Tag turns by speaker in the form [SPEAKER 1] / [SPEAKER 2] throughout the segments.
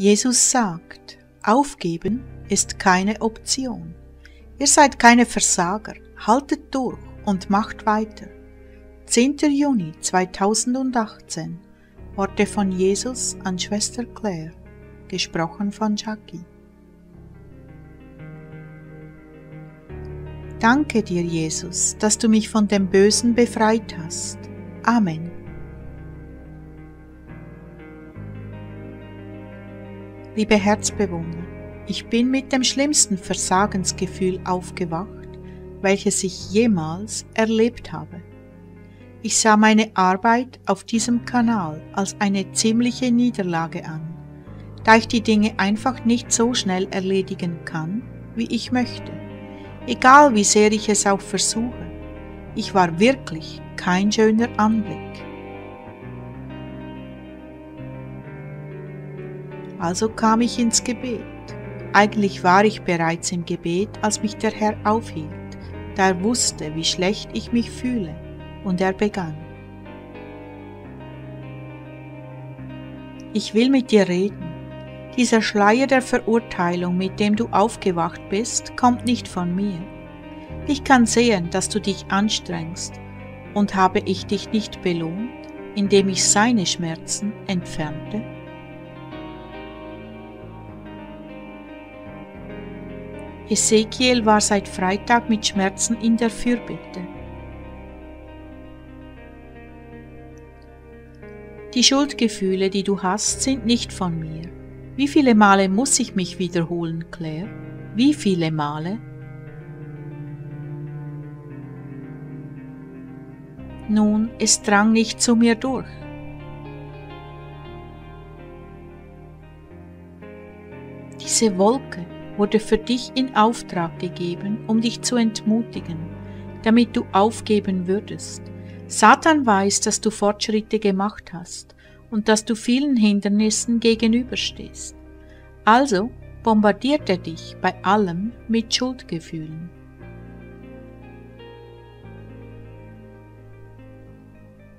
[SPEAKER 1] Jesus sagt, aufgeben ist keine Option. Ihr seid keine Versager, haltet durch und macht weiter. 10. Juni 2018 Worte von Jesus an Schwester Claire, gesprochen von Jackie. Danke dir, Jesus, dass du mich von dem Bösen befreit hast. Amen. Liebe Herzbewohner, ich bin mit dem schlimmsten Versagensgefühl aufgewacht, welches ich jemals erlebt habe. Ich sah meine Arbeit auf diesem Kanal als eine ziemliche Niederlage an, da ich die Dinge einfach nicht so schnell erledigen kann, wie ich möchte, egal wie sehr ich es auch versuche. Ich war wirklich kein schöner Anblick. Also kam ich ins Gebet. Eigentlich war ich bereits im Gebet, als mich der Herr aufhielt, da er wusste, wie schlecht ich mich fühle, und er begann. Ich will mit dir reden. Dieser Schleier der Verurteilung, mit dem du aufgewacht bist, kommt nicht von mir. Ich kann sehen, dass du dich anstrengst, und habe ich dich nicht belohnt, indem ich seine Schmerzen entfernte? Ezekiel war seit Freitag mit Schmerzen in der Fürbitte. Die Schuldgefühle, die du hast, sind nicht von mir. Wie viele Male muss ich mich wiederholen, Claire? Wie viele Male? Nun, es drang nicht zu mir durch. Diese Wolke, wurde für dich in Auftrag gegeben, um dich zu entmutigen, damit du aufgeben würdest. Satan weiß, dass du Fortschritte gemacht hast und dass du vielen Hindernissen gegenüberstehst. Also bombardiert er dich bei allem mit Schuldgefühlen.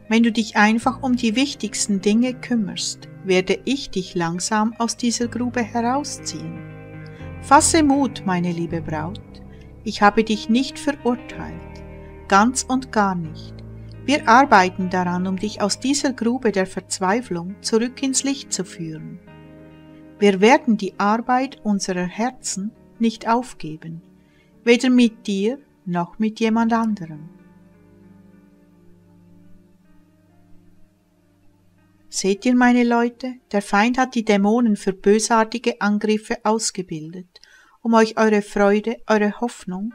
[SPEAKER 1] Wenn du dich einfach um die wichtigsten Dinge kümmerst, werde ich dich langsam aus dieser Grube herausziehen. Fasse Mut, meine liebe Braut, ich habe dich nicht verurteilt, ganz und gar nicht. Wir arbeiten daran, um dich aus dieser Grube der Verzweiflung zurück ins Licht zu führen. Wir werden die Arbeit unserer Herzen nicht aufgeben, weder mit dir noch mit jemand anderem. Seht ihr, meine Leute, der Feind hat die Dämonen für bösartige Angriffe ausgebildet, um euch eure Freude, eure Hoffnung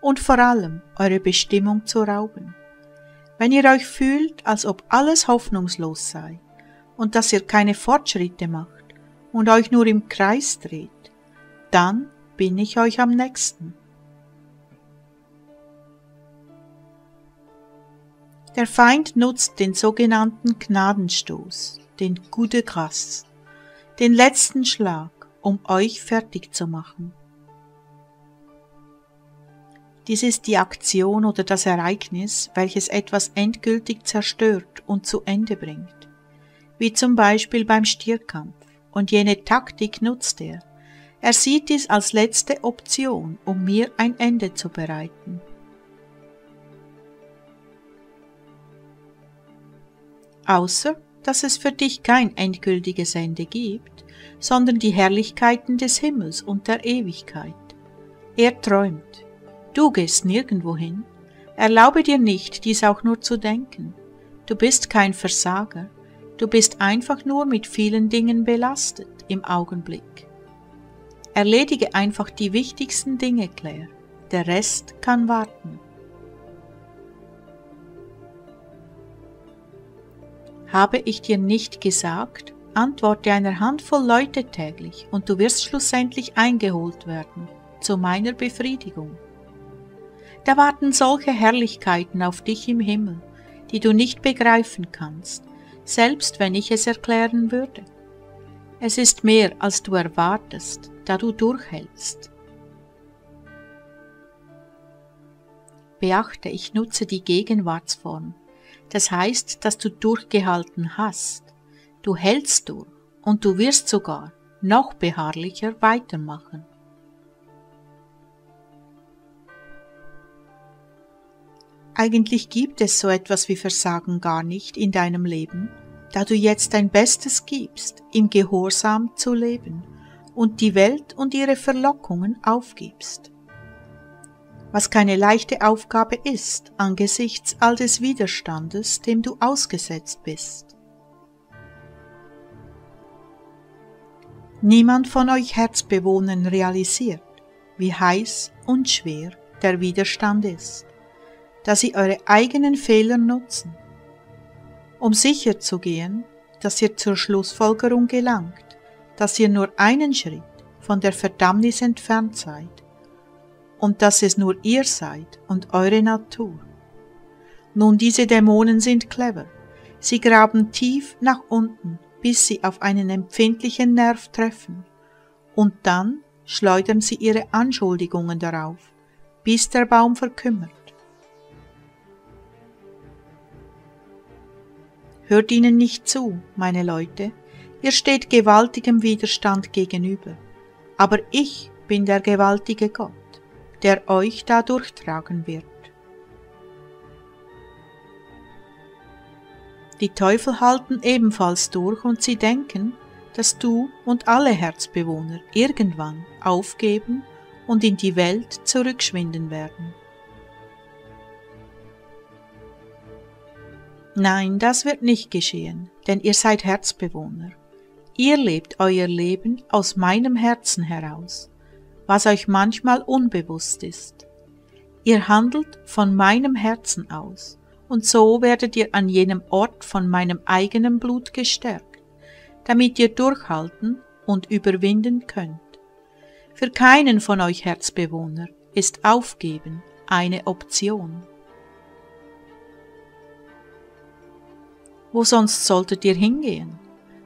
[SPEAKER 1] und vor allem eure Bestimmung zu rauben. Wenn ihr euch fühlt, als ob alles hoffnungslos sei und dass ihr keine Fortschritte macht und euch nur im Kreis dreht, dann bin ich euch am nächsten. Der Feind nutzt den sogenannten Gnadenstoß, den de grâce, den letzten Schlag, um euch fertig zu machen. Dies ist die Aktion oder das Ereignis, welches etwas endgültig zerstört und zu Ende bringt, wie zum Beispiel beim Stierkampf, und jene Taktik nutzt er. Er sieht dies als letzte Option, um mir ein Ende zu bereiten. Außer dass es für dich kein endgültiges Ende gibt, sondern die Herrlichkeiten des Himmels und der Ewigkeit. Er träumt. Du gehst nirgendwo hin. Erlaube dir nicht, dies auch nur zu denken. Du bist kein Versager. Du bist einfach nur mit vielen Dingen belastet im Augenblick. Erledige einfach die wichtigsten Dinge, Claire. Der Rest kann warten. Habe ich dir nicht gesagt? Antworte einer Handvoll Leute täglich und du wirst schlussendlich eingeholt werden, zu meiner Befriedigung. Da warten solche Herrlichkeiten auf dich im Himmel, die du nicht begreifen kannst, selbst wenn ich es erklären würde. Es ist mehr, als du erwartest, da du durchhältst. Beachte, ich nutze die Gegenwartsform, das heißt, dass du durchgehalten hast. Du hältst durch und du wirst sogar noch beharrlicher weitermachen. Eigentlich gibt es so etwas wie Versagen gar nicht in deinem Leben, da du jetzt dein Bestes gibst, im Gehorsam zu leben und die Welt und ihre Verlockungen aufgibst. Was keine leichte Aufgabe ist angesichts all des Widerstandes, dem du ausgesetzt bist. Niemand von euch Herzbewohnern realisiert, wie heiß und schwer der Widerstand ist dass sie eure eigenen Fehler nutzen, um sicher zu gehen, dass ihr zur Schlussfolgerung gelangt, dass ihr nur einen Schritt von der Verdammnis entfernt seid und dass es nur ihr seid und eure Natur. Nun, diese Dämonen sind clever. Sie graben tief nach unten, bis sie auf einen empfindlichen Nerv treffen, und dann schleudern sie ihre Anschuldigungen darauf, bis der Baum verkümmert. Hört ihnen nicht zu, meine Leute, ihr steht gewaltigem Widerstand gegenüber. Aber ich bin der gewaltige Gott, der euch da durchtragen wird. Die Teufel halten ebenfalls durch und sie denken, dass du und alle Herzbewohner irgendwann aufgeben und in die Welt zurückschwinden werden. Nein, das wird nicht geschehen, denn ihr seid Herzbewohner. Ihr lebt euer Leben aus meinem Herzen heraus, was euch manchmal unbewusst ist. Ihr handelt von meinem Herzen aus, und so werdet ihr an jenem Ort von meinem eigenen Blut gestärkt, damit ihr durchhalten und überwinden könnt. Für keinen von euch Herzbewohner ist Aufgeben eine Option. Wo sonst solltet ihr hingehen?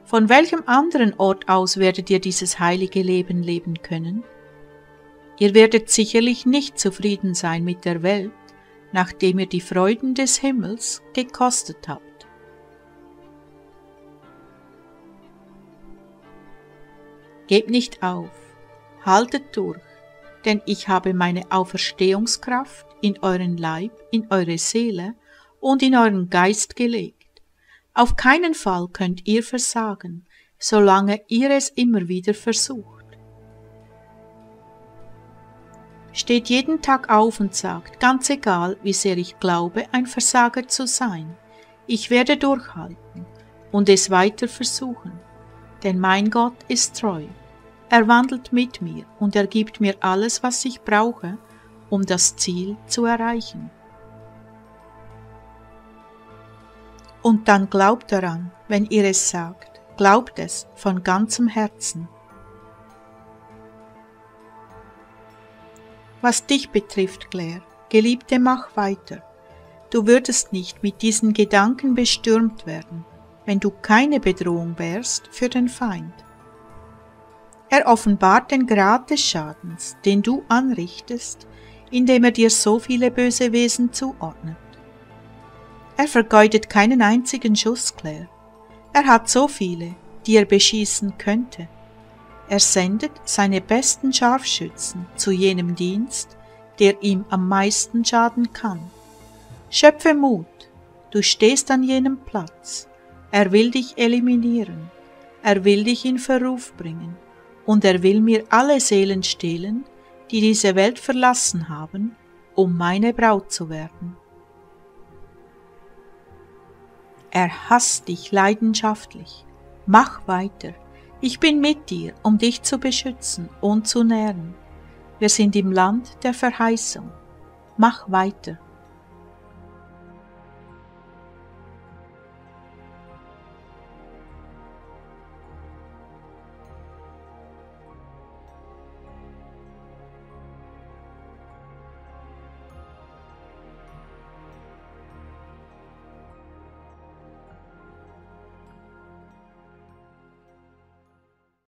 [SPEAKER 1] Von welchem anderen Ort aus werdet ihr dieses heilige Leben leben können? Ihr werdet sicherlich nicht zufrieden sein mit der Welt, nachdem ihr die Freuden des Himmels gekostet habt. Gebt nicht auf, haltet durch, denn ich habe meine Auferstehungskraft in euren Leib, in eure Seele und in euren Geist gelegt. Auf keinen Fall könnt ihr versagen, solange ihr es immer wieder versucht. Steht jeden Tag auf und sagt, ganz egal, wie sehr ich glaube, ein Versager zu sein, ich werde durchhalten und es weiter versuchen, denn mein Gott ist treu. Er wandelt mit mir und er gibt mir alles, was ich brauche, um das Ziel zu erreichen. Und dann glaubt daran, wenn ihr es sagt, glaubt es von ganzem Herzen. Was dich betrifft, Claire, Geliebte, mach weiter. Du würdest nicht mit diesen Gedanken bestürmt werden, wenn du keine Bedrohung wärst für den Feind. Er offenbart den Grad des Schadens, den du anrichtest, indem er dir so viele böse Wesen zuordnet. Er vergeudet keinen einzigen Schuss, Claire. Er hat so viele, die er beschießen könnte. Er sendet seine besten Scharfschützen zu jenem Dienst, der ihm am meisten schaden kann. Schöpfe Mut, du stehst an jenem Platz. Er will dich eliminieren, er will dich in Verruf bringen, und er will mir alle Seelen stehlen, die diese Welt verlassen haben, um meine Braut zu werden. Er hasst dich leidenschaftlich. Mach weiter. Ich bin mit dir, um dich zu beschützen und zu nähren. Wir sind im Land der Verheißung. Mach weiter.